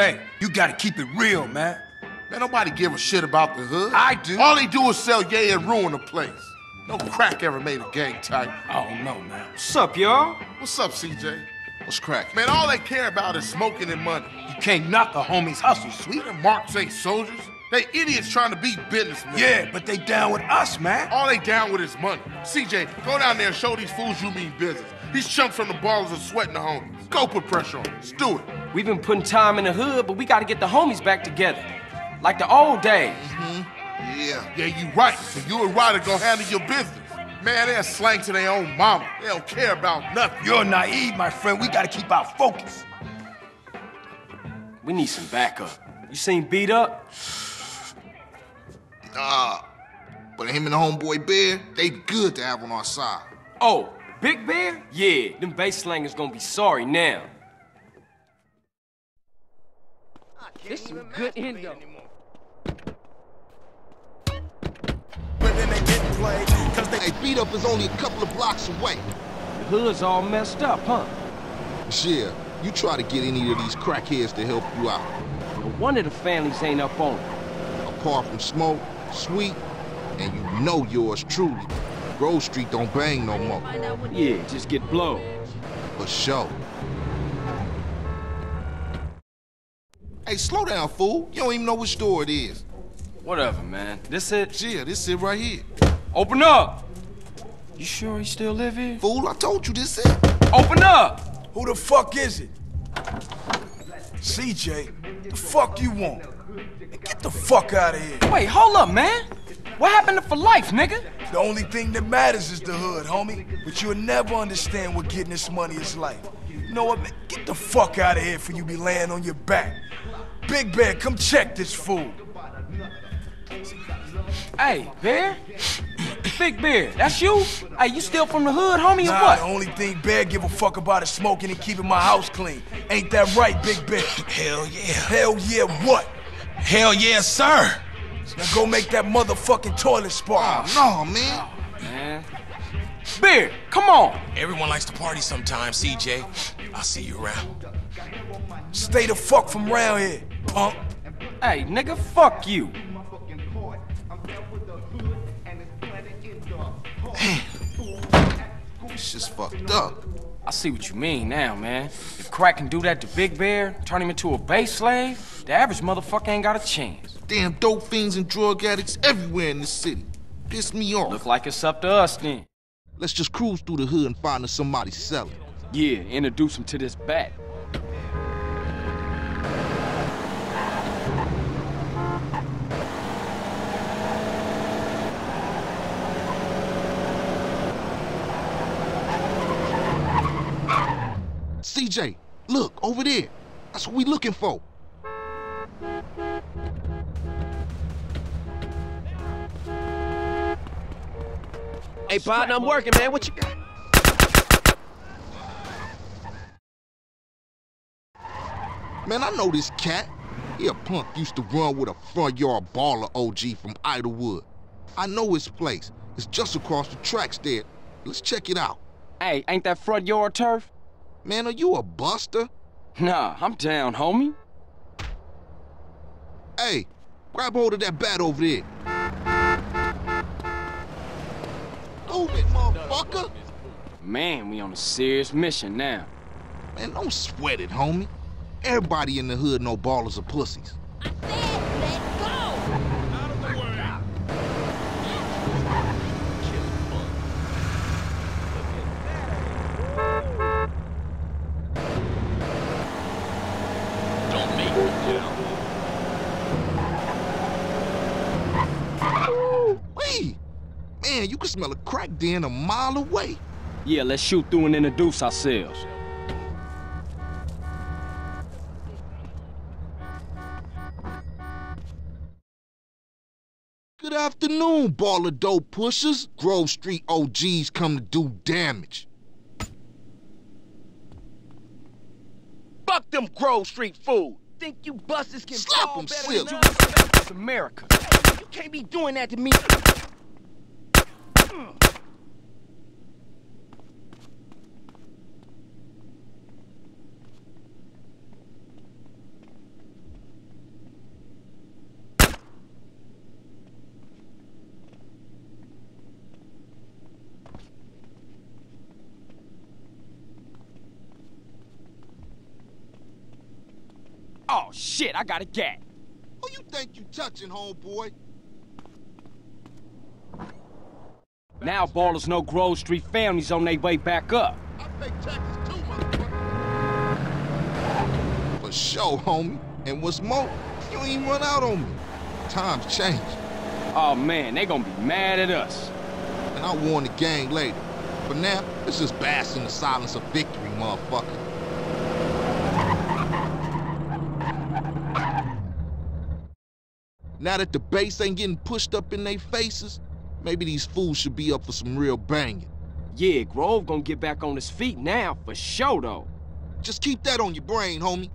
Hey, you gotta keep it real, man. Man, nobody give a shit about the hood. I do. All they do is sell yay and ruin the place. No crack ever made a gang type. I don't know, man. What's up, y'all? What's up, CJ? What's crack? Man, all they care about is smoking and money. You can't knock a homie's hustle, sweet. Them marks ain't soldiers. They idiots trying to be businessmen. Yeah, but they down with us, man. All they down with is money. CJ, go down there and show these fools you mean business. These chumps from the Ballas are sweating the homies. Go put pressure on them. Let's do it. We've been putting time in the hood, but we gotta get the homies back together. Like the old days. Mm-hmm. Yeah. Yeah, you right. So you and Ryder gonna handle your business. Man, they're slang to their own mama. They don't care about nothing. You're naive, my friend. We gotta keep our focus. We need some backup. You seen B Dup? Nah. But him and the homeboy Bear, they good to have on our side. Oh, Big Bear? Yeah, them base slangers gonna be sorry now. This some good endo. But then they didn't play, cause they B Dup is only a couple of blocks away. The hood's all messed up, huh? Yeah, you try to get any of these crackheads to help you out. No wonder the families ain't up on it. Apart from Smoke, Sweet, and you know yours truly. Grove Street don't bang no more. Yeah, just get blown. For sure. Hey, slow down, fool. You don't even know which door it is. Whatever, man. This it? Yeah, this it right here. Open up! You sure he still live here? Fool, I told you this it. Open up! Who the fuck is it? CJ, the fuck you want? Get the fuck out of here. Wait, hold up, man. What happened to for life, nigga? The only thing that matters is the hood, homie. But you'll never understand what getting this money is like. You know what, man? Get the fuck out of here for you be laying on your back. Big Bear, come check this fool. Hey, Bear? Big Bear, that's you? Hey, you still from the hood, homie, or what? the only thing Bear give a fuck about is smoking and keeping my house clean. Ain't that right, Big Bear? Hell yeah. Hell yeah, what? Hell yeah, sir. Now go make that motherfucking toilet spark. Oh, no, man. Man. Bear, come on. Everyone likes to party sometimes, CJ. I'll see you around. Stay the fuck from round here, punk. Hey, nigga, fuck you. It's just fucked up. I see what you mean now, man. If Crack can do that to Big Bear, turn him into a base slave, the average motherfucker ain't got a chance. Damn dope fiends and drug addicts everywhere in this city. Piss me off. Look like it's up to us then. Let's just cruise through the hood and find us somebody selling. Yeah, introduce him to this bat. CJ, look, over there. That's what we looking for. Hey, partner, I'm working, man. What you got? Man, I know this cat. He a punk used to run with a front yard Balla OG from Idlewood. I know his place. It's just across the tracks there. Let's check it out. Hey, ain't that front yard turf? Man, are you a buster? Nah, I'm down, homie. Hey, grab hold of that bat over there. Move it, motherfucker. Man, we on a serious mission now. Man, don't sweat it, homie. Everybody in the hood know Ballas are pussies. Wee! Man, you can smell a crack den a mile away. Yeah, let's shoot through and introduce ourselves. Good afternoon, Balla dope pushers. Grove Street OGs come to do damage. Fuck them Grove Street fool. Think you busters can Slap them, better silly. It's America. You can't be doing that to me. Hmm. Oh, shit, I got a gat. Who you think you touching, homeboy? Now Ballas know Grove Street families on their way back up. I pay taxes too, motherfucker. For sure, homie. And what's more, you ain't run out on me. Times change. Oh, man, they gonna be mad at us. And I'll warn the gang later. For now, let's just bask in the silence of victory, motherfucker. Now that the base ain't getting pushed up in their faces, maybe these fools should be up for some real banging. Yeah, Grove gonna get back on his feet now, for sure, though. Just keep that on your brain, homie.